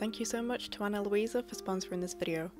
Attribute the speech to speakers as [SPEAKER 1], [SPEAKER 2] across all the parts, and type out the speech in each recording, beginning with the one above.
[SPEAKER 1] Thank you so much to Ana Luisa for sponsoring this video.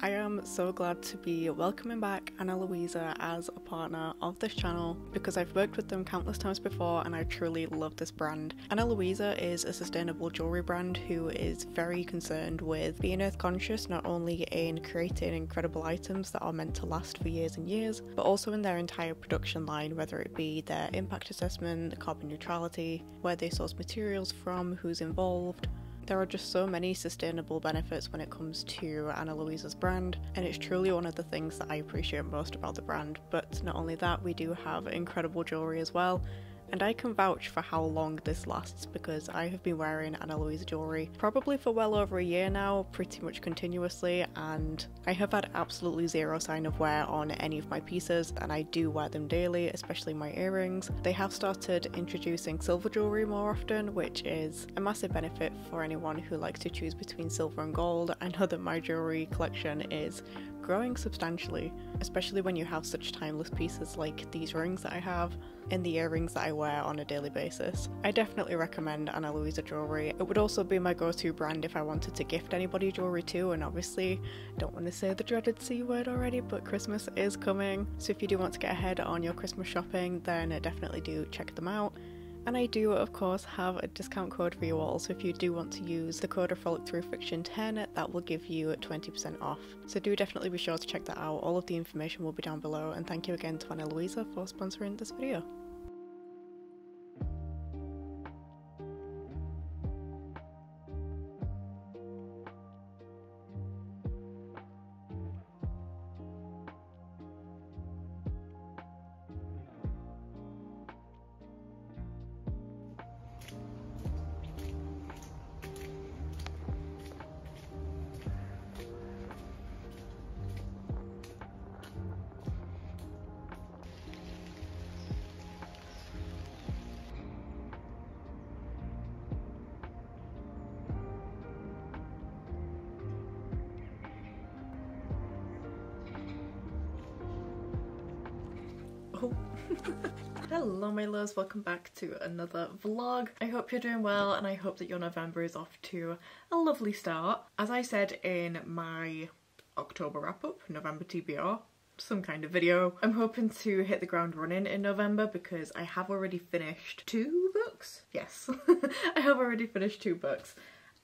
[SPEAKER 1] I am so glad to be welcoming back Ana Luisa as a partner of this channel because I've worked with them countless times before and I truly love this brand. Ana Luisa is a sustainable jewellery brand who is very concerned with being earth conscious not only in creating incredible items that are meant to last for years and years, but also in their entire production line, whether it be their impact assessment, carbon neutrality, where they source materials from, who's involved, there are just so many sustainable benefits when it comes to Ana Luisa's brand, and it's truly one of the things that I appreciate most about the brand. But not only that, we do have incredible jewellery as well, and I can vouch for how long this lasts because I have been wearing Ana Luisa jewellery probably for well over a year now, pretty much continuously, and I have had absolutely zero sign of wear on any of my pieces, and I do wear them daily, especially my earrings. They have started introducing silver jewellery more often, which is a massive benefit for anyone who likes to choose between silver and gold. I know that my jewellery collection is growing substantially, especially when you have such timeless pieces like these rings that I have and the earrings that I wear on a daily basis. I definitely recommend Ana Luisa jewellery. It would also be my go-to brand if I wanted to gift anybody jewellery too and obviously don't want to say the dreaded C word already but Christmas is coming so if you do want to get ahead on your Christmas shopping then definitely do check them out. And I do, of course, have a discount code for you all, so if you do want to use the code of Frolic Through Fiction 10, that will give you 20% off. So do definitely be sure to check that out. All of the information will be down below, and thank you again to Ana Luisa for sponsoring this video. Hello my loves, welcome back to another vlog. I hope you're doing well and I hope that your November is off to a lovely start. As I said in my October wrap up, November TBR, some kind of video. I'm hoping to hit the ground running in November because I have already finished two books. Yes, I have already finished two books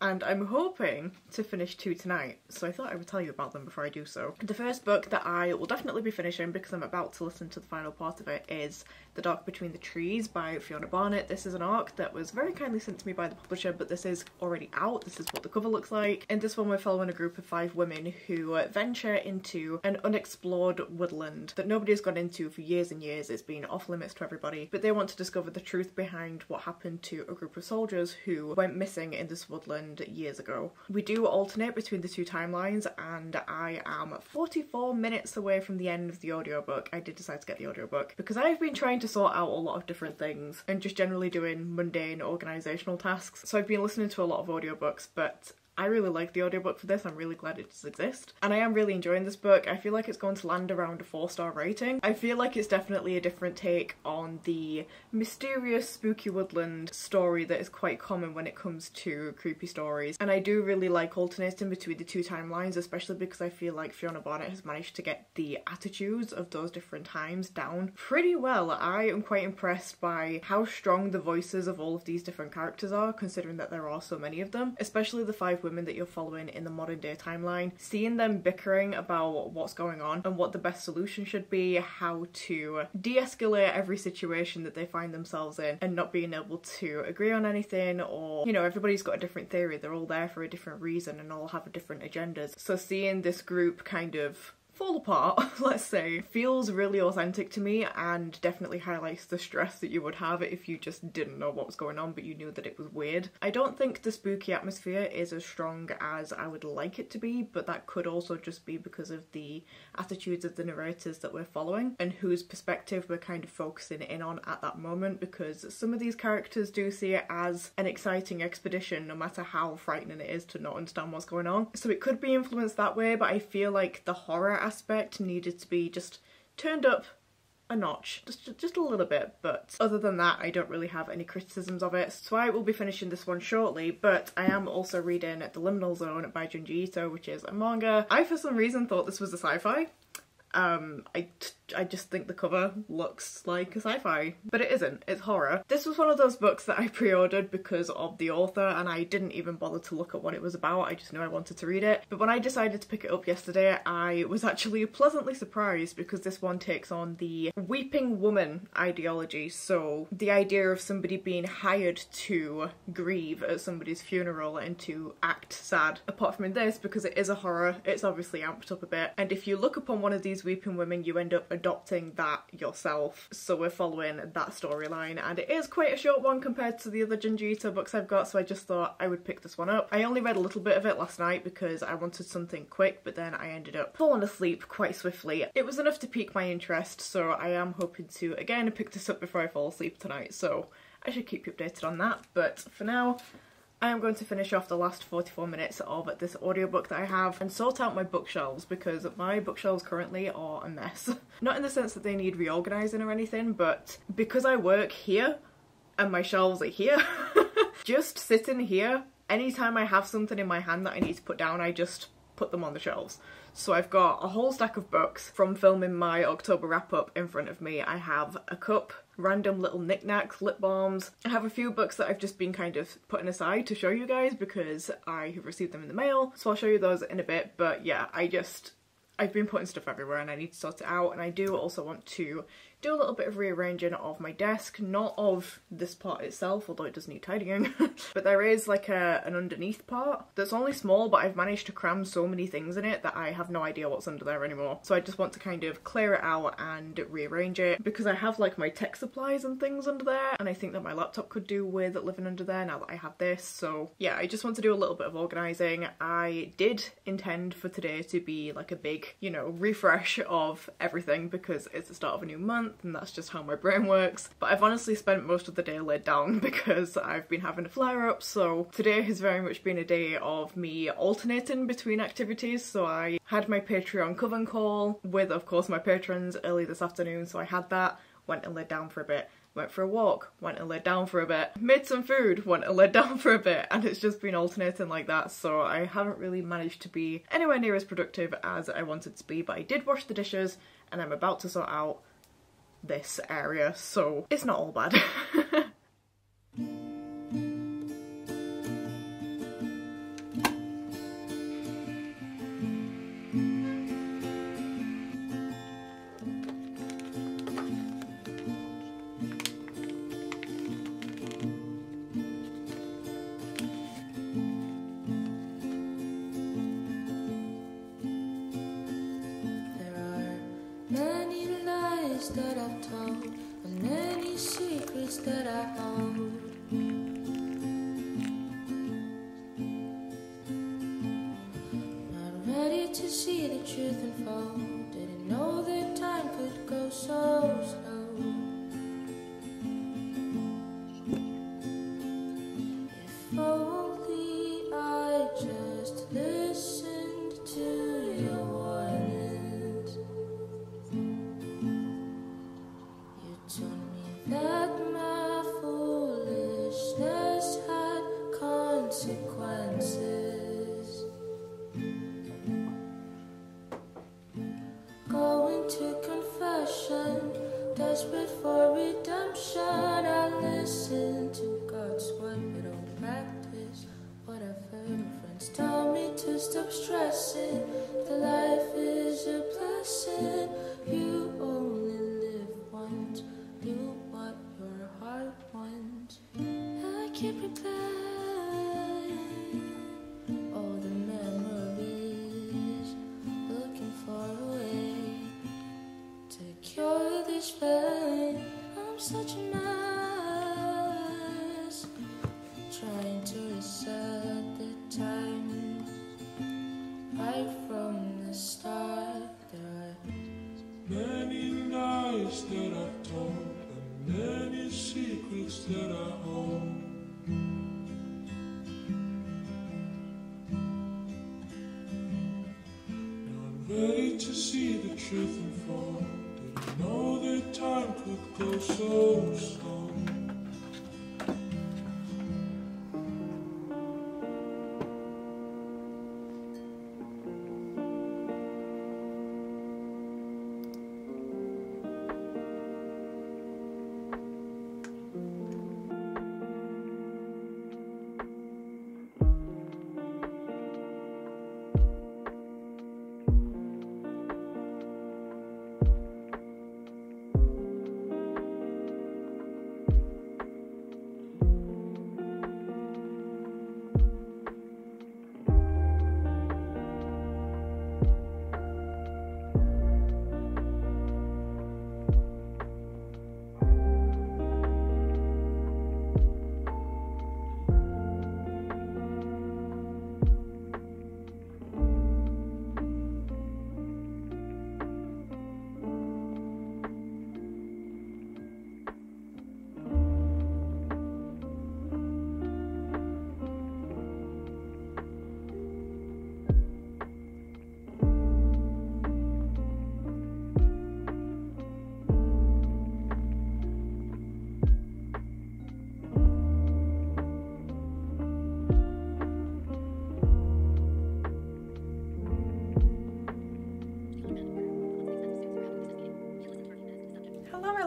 [SPEAKER 1] and I'm hoping to finish two tonight, so I thought I would tell you about them before I do so. The first book that I will definitely be finishing because I'm about to listen to the final part of it is The Dark Between the Trees by Fiona Barnett. This is an arc that was very kindly sent to me by the publisher, but this is already out. This is what the cover looks like. In this one we're following a group of five women who uh, venture into an unexplored woodland that nobody has gone into for years and years. It's been off limits to everybody, but they want to discover the truth behind what happened to a group of soldiers who went missing in this woodland years ago. We do alternate between the two timelines and I am 44 minutes away from the end of the audiobook. I did decide to get the audiobook because I've been trying to sort out a lot of different things and just generally doing mundane organisational tasks. So I've been listening to a lot of audiobooks but I really like the audiobook for this, I'm really glad it does exist. And I am really enjoying this book. I feel like it's going to land around a four star rating. I feel like it's definitely a different take on the mysterious spooky woodland story that is quite common when it comes to creepy stories. And I do really like alternating between the two timelines, especially because I feel like Fiona Barnett has managed to get the attitudes of those different times down pretty well. I am quite impressed by how strong the voices of all of these different characters are, considering that there are so many of them, especially the five women that you're following in the modern day timeline, seeing them bickering about what's going on and what the best solution should be, how to de-escalate every situation that they find themselves in and not being able to agree on anything or, you know, everybody's got a different theory, they're all there for a different reason and all have different agendas. So seeing this group kind of fall apart, let's say, feels really authentic to me and definitely highlights the stress that you would have if you just didn't know what was going on but you knew that it was weird. I don't think the spooky atmosphere is as strong as I would like it to be, but that could also just be because of the attitudes of the narrators that we're following and whose perspective we're kind of focusing in on at that moment because some of these characters do see it as an exciting expedition no matter how frightening it is to not understand what's going on. So it could be influenced that way, but I feel like the horror aspect needed to be just turned up a notch, just just a little bit, but other than that, I don't really have any criticisms of it. So I will be finishing this one shortly, but I am also reading The Liminal Zone by Junji Ito, which is a manga. I, for some reason, thought this was a sci-fi. Um, I, I just think the cover looks like a sci-fi, but it isn't, it's horror. This was one of those books that I pre-ordered because of the author and I didn't even bother to look at what it was about, I just knew I wanted to read it. But when I decided to pick it up yesterday, I was actually pleasantly surprised because this one takes on the weeping woman ideology, so the idea of somebody being hired to grieve at somebody's funeral and to act sad. Apart from in this, because it is a horror, it's obviously amped up a bit, and if you look upon one of these weeping women, you end up adopting that yourself. So we're following that storyline, and it is quite a short one compared to the other Junji Ito books I've got, so I just thought I would pick this one up. I only read a little bit of it last night because I wanted something quick, but then I ended up falling asleep quite swiftly. It was enough to pique my interest, so I am hoping to, again, pick this up before I fall asleep tonight, so I should keep you updated on that. But for now, I am going to finish off the last 44 minutes of this audiobook that I have and sort out my bookshelves because my bookshelves currently are a mess. Not in the sense that they need reorganising or anything, but because I work here and my shelves are here, just sitting here, anytime I have something in my hand that I need to put down, I just put them on the shelves. So I've got a whole stack of books from filming my October wrap up in front of me. I have a cup random little knickknacks, lip balms. I have a few books that I've just been kind of putting aside to show you guys because I have received them in the mail. So I'll show you those in a bit. But yeah, I just, I've been putting stuff everywhere and I need to sort it out. And I do also want to do a little bit of rearranging of my desk, not of this part itself, although it does need tidying, but there is like a, an underneath part that's only small, but I've managed to cram so many things in it that I have no idea what's under there anymore. So I just want to kind of clear it out and rearrange it because I have like my tech supplies and things under there, and I think that my laptop could do with living under there now that I have this. So yeah, I just want to do a little bit of organising. I did intend for today to be like a big, you know, refresh of everything because it's the start of a new month month and that's just how my brain works. But I've honestly spent most of the day laid down because I've been having a flare up. So today has very much been a day of me alternating between activities. So I had my Patreon coven call with of course my patrons early this afternoon. So I had that, went and laid down for a bit went for a walk, went and laid down for a bit, made some food, went and laid down for a bit, and it's just been alternating like that, so I haven't really managed to be anywhere near as productive as I wanted to be, but I did wash the dishes, and I'm about to sort out this area, so it's not all bad. that I've told and many secrets that I told
[SPEAKER 2] could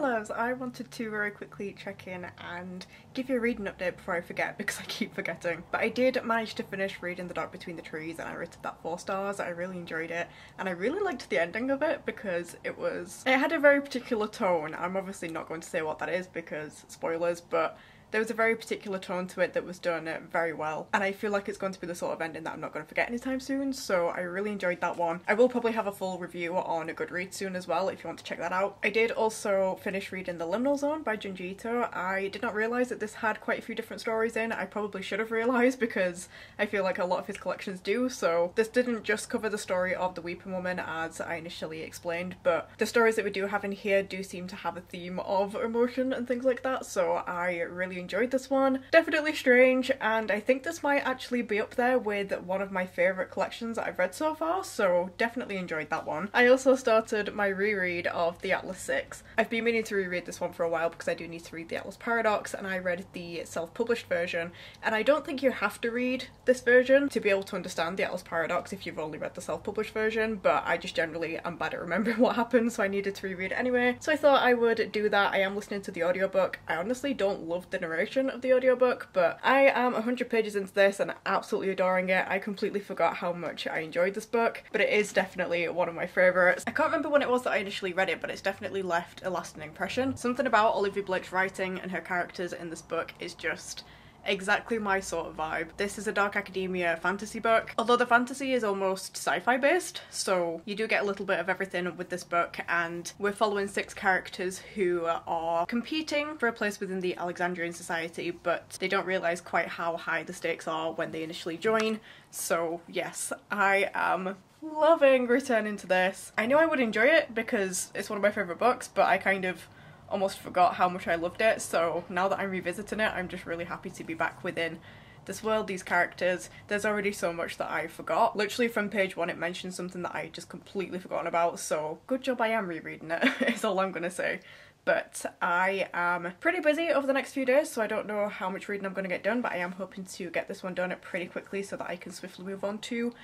[SPEAKER 1] loves. I wanted to very quickly check in and give you a reading update before I forget because I keep forgetting. But I did manage to finish reading The Dark Between the Trees and I rated that four stars. I really enjoyed it and I really liked the ending of it because it was. It had a very particular tone. I'm obviously not going to say what that is because spoilers, but there was a very particular tone to it that was done uh, very well and i feel like it's going to be the sort of ending that i'm not going to forget anytime soon so i really enjoyed that one. I will probably have a full review on a goodreads soon as well if you want to check that out. I did also finish reading the liminal zone by junji ito i did not realize that this had quite a few different stories in. I probably should have realized because i feel like a lot of his collections do so this didn't just cover the story of the weeping woman as i initially explained but the stories that we do have in here do seem to have a theme of emotion and things like that so i really enjoyed this one. Definitely strange, and I think this might actually be up there with one of my favourite collections that I've read so far, so definitely enjoyed that one. I also started my reread of The Atlas 6. I've been meaning to reread this one for a while because I do need to read The Atlas Paradox, and I read the self published version, and I don't think you have to read this version to be able to understand The Atlas Paradox if you've only read the self published version, but I just generally am bad at remembering what happened, so I needed to reread it anyway. So I thought I would do that. I am listening to the audiobook. I honestly don't love the narration of the audiobook, but I am 100 pages into this and absolutely adoring it. I completely forgot how much I enjoyed this book, but it is definitely one of my favourites. I can't remember when it was that I initially read it, but it's definitely left a lasting impression. Something about Olivie Blake's writing and her characters in this book is just exactly my sort of vibe. This is a dark academia fantasy book, although the fantasy is almost sci-fi based, so you do get a little bit of everything with this book and we're following six characters who are competing for a place within the Alexandrian society, but they don't realize quite how high the stakes are when they initially join. So, yes, I am loving returning to this. I knew I would enjoy it because it's one of my favorite books, but I kind of almost forgot how much I loved it. So now that I'm revisiting it, I'm just really happy to be back within this world, these characters. There's already so much that I forgot. Literally from page one, it mentions something that I just completely forgotten about. So good job I am rereading it, is all I'm gonna say. But I am pretty busy over the next few days, so I don't know how much reading I'm going to get done, but I am hoping to get this one done pretty quickly so that I can swiftly move on to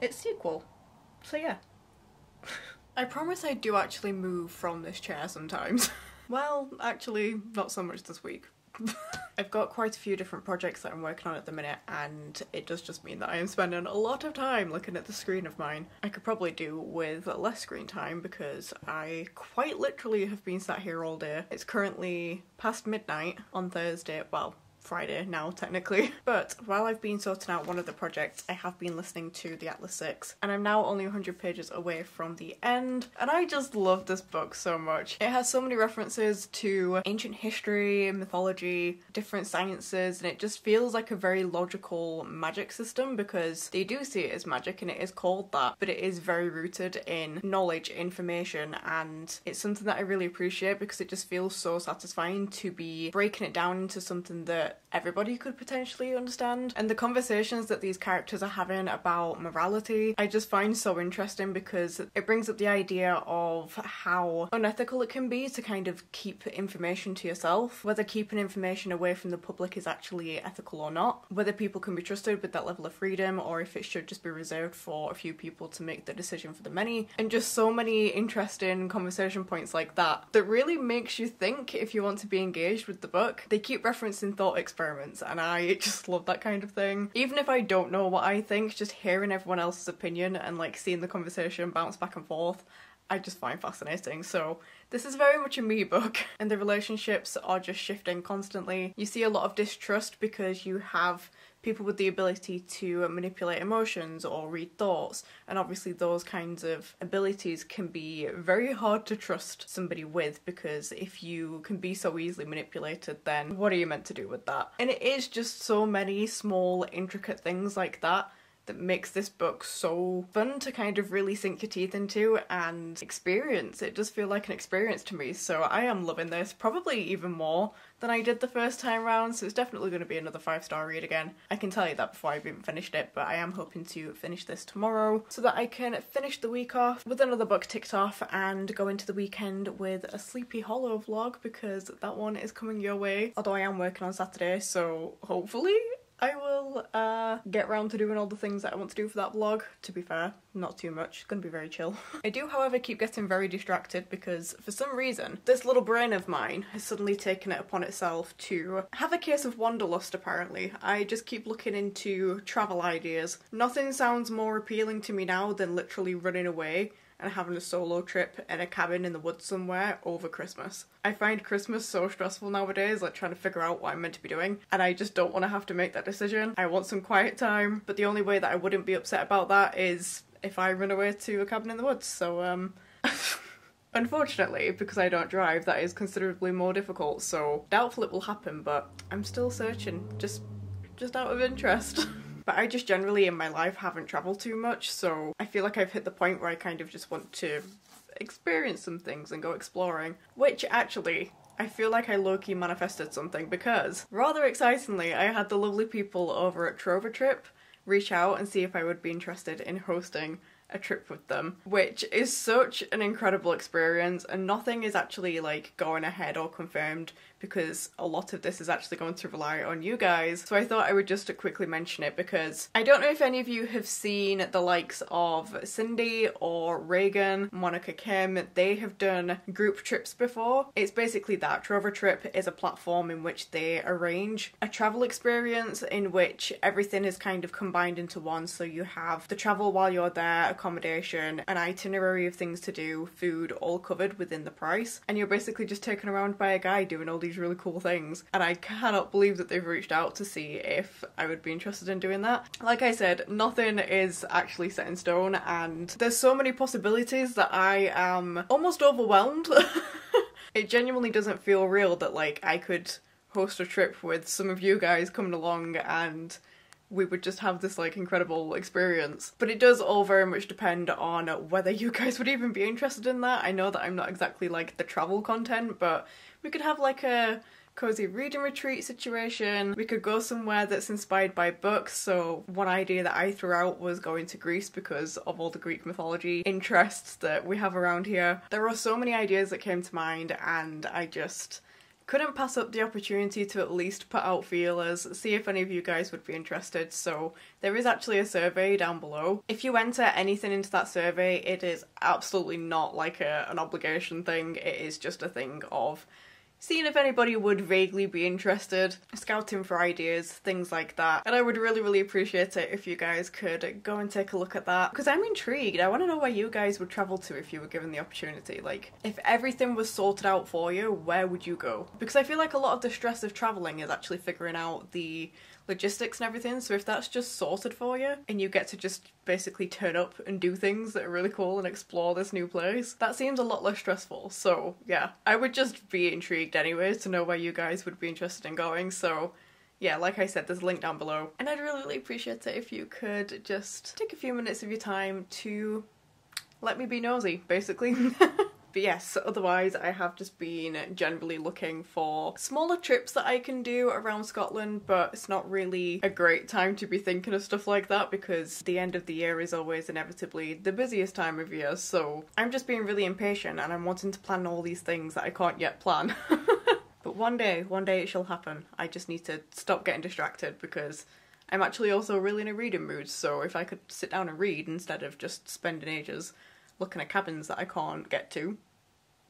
[SPEAKER 1] its sequel. So yeah. I promise I do actually move from this chair sometimes. well, actually, not so much this week. I've got quite a few different projects that I'm working on at the minute, and it does just mean that I am spending a lot of time looking at the screen of mine. I could probably do with less screen time because I quite literally have been sat here all day. It's currently past midnight on Thursday, well, Friday now, technically. But while I've been sorting out one of the projects, I have been listening to the Atlas 6, and I'm now only 100 pages away from the end, and I just love this book so much. It has so many references to ancient history, mythology, different sciences, and it just feels like a very logical magic system because they do see it as magic and it is called that, but it is very rooted in knowledge, information, and it's something that I really appreciate because it just feels so satisfying to be breaking it down into something that everybody could potentially understand. And the conversations that these characters are having about morality, I just find so interesting because it brings up the idea of how unethical it can be to kind of keep information to yourself, whether keeping information away from the public is actually ethical or not, whether people can be trusted with that level of freedom or if it should just be reserved for a few people to make the decision for the many, and just so many interesting conversation points like that that really makes you think if you want to be engaged with the book. They keep referencing thought experiments, and I just love that kind of thing. Even if I don't know what I think, just hearing everyone else's opinion and like seeing the conversation bounce back and forth. I just find fascinating. So, this is very much a me book, and the relationships are just shifting constantly. You see a lot of distrust because you have people with the ability to manipulate emotions or read thoughts, and obviously, those kinds of abilities can be very hard to trust somebody with because if you can be so easily manipulated, then what are you meant to do with that? And it is just so many small, intricate things like that that makes this book so fun to kind of really sink your teeth into and experience. It does feel like an experience to me, so I am loving this probably even more than I did the first time round, so it's definitely going to be another five star read again. I can tell you that before I've even finished it, but I am hoping to finish this tomorrow so that I can finish the week off with another book ticked off and go into the weekend with a Sleepy Hollow vlog because that one is coming your way. Although I am working on Saturday, so hopefully I will uh, get round to doing all the things that I want to do for that vlog, to be fair. Not too much, it's gonna be very chill. I do, however, keep getting very distracted because for some reason, this little brain of mine has suddenly taken it upon itself to have a case of wanderlust, apparently. I just keep looking into travel ideas. Nothing sounds more appealing to me now than literally running away and having a solo trip in a cabin in the woods somewhere over Christmas. I find Christmas so stressful nowadays, like trying to figure out what I'm meant to be doing, and I just don't want to have to make that decision. I want some quiet time, but the only way that I wouldn't be upset about that is if I run away to a cabin in the woods. So, um. Unfortunately, because I don't drive, that is considerably more difficult, so doubtful it will happen, but I'm still searching, just just out of interest. But I just generally in my life haven't travelled too much, so I feel like I've hit the point where I kind of just want to experience some things and go exploring. Which actually, I feel like I low-key manifested something because, rather excitingly, I had the lovely people over at TrovaTrip reach out and see if I would be interested in hosting a trip with them, which is such an incredible experience, and nothing is actually like going ahead or confirmed because a lot of this is actually going to rely on you guys. So I thought I would just quickly mention it because I don't know if any of you have seen the likes of Cindy or Regan, Monica Kim, they have done group trips before. It's basically that. TrovaTrip is a platform in which they arrange a travel experience in which everything is kind of combined into one. So you have the travel while you're there, accommodation, an itinerary of things to do, food, all covered within the price. And you're basically just taken around by a guy doing all these really cool things. And I cannot believe that they've reached out to see if I would be interested in doing that. Like I said, nothing is actually set in stone, and there's so many possibilities that I am almost overwhelmed. it genuinely doesn't feel real that like I could host a trip with some of you guys coming along and we would just have this like incredible experience. But it does all very much depend on whether you guys would even be interested in that. I know that I'm not exactly like the travel content, but we could have like a cozy reading retreat situation. We could go somewhere that's inspired by books. So, one idea that I threw out was going to Greece because of all the Greek mythology interests that we have around here. There are so many ideas that came to mind, and I just couldn't pass up the opportunity to at least put out feelers, see if any of you guys would be interested. So there is actually a survey down below. If you enter anything into that survey, it is absolutely not like a, an obligation thing. It is just a thing of seeing if anybody would vaguely be interested, scouting for ideas, things like that. And I would really, really appreciate it if you guys could go and take a look at that because I'm intrigued. I want to know where you guys would travel to if you were given the opportunity. Like, if everything was sorted out for you, where would you go? Because I feel like a lot of the stress of traveling is actually figuring out the logistics and everything. So if that's just sorted for you and you get to just basically turn up and do things that are really cool and explore this new place, that seems a lot less stressful. So yeah, I would just be intrigued anyways to know where you guys would be interested in going. So yeah, like I said, there's a link down below. And I'd really, really appreciate it if you could just take a few minutes of your time to let me be nosy, basically. But yes, otherwise I have just been generally looking for smaller trips that I can do around Scotland, but it's not really a great time to be thinking of stuff like that because the end of the year is always inevitably the busiest time of year. So I'm just being really impatient and I'm wanting to plan all these things that I can't yet plan. but one day, one day it shall happen. I just need to stop getting distracted because I'm actually also really in a reading mood, so if I could sit down and read instead of just spending ages looking at cabins that I can't get to,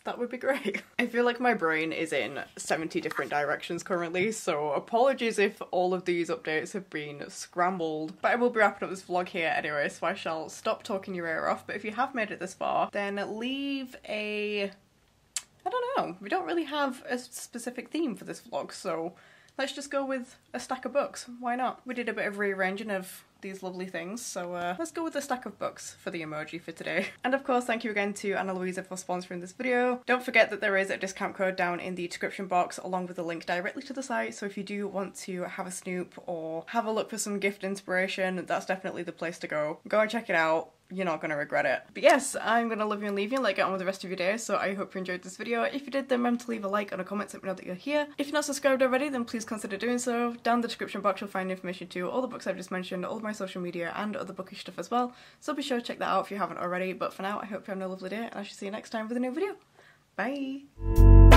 [SPEAKER 1] that would be great. I feel like my brain is in 70 different directions currently, so apologies if all of these updates have been scrambled. But I will be wrapping up this vlog here anyway, so I shall stop talking your ear off. But if you have made it this far, then leave a. I don't know, we don't really have a specific theme for this vlog, so let's just go with a stack of books. Why not? We did a bit of rearranging of these lovely things, so uh, let's go with a stack of books for the emoji for today. And of course, thank you again to Ana Luisa for sponsoring this video. Don't forget that there is a discount code down in the description box along with a link directly to the site, so if you do want to have a snoop or have a look for some gift inspiration, that's definitely the place to go. Go and check it out you're not gonna regret it. But yes, I'm gonna love you and leave you and let get on with the rest of your day, so I hope you enjoyed this video. If you did, then remember to leave a like and a comment let me know that you're here. If you're not subscribed already, then please consider doing so. Down in the description box you'll find information to all the books I've just mentioned, all my social media and other bookish stuff as well, so be sure to check that out if you haven't already. But for now, I hope you have a lovely day, and I shall see you next time with a new video. Bye!